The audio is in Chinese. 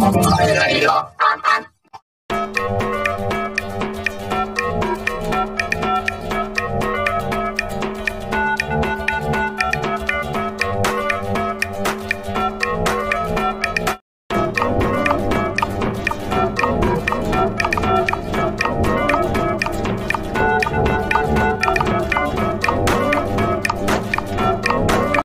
来呀。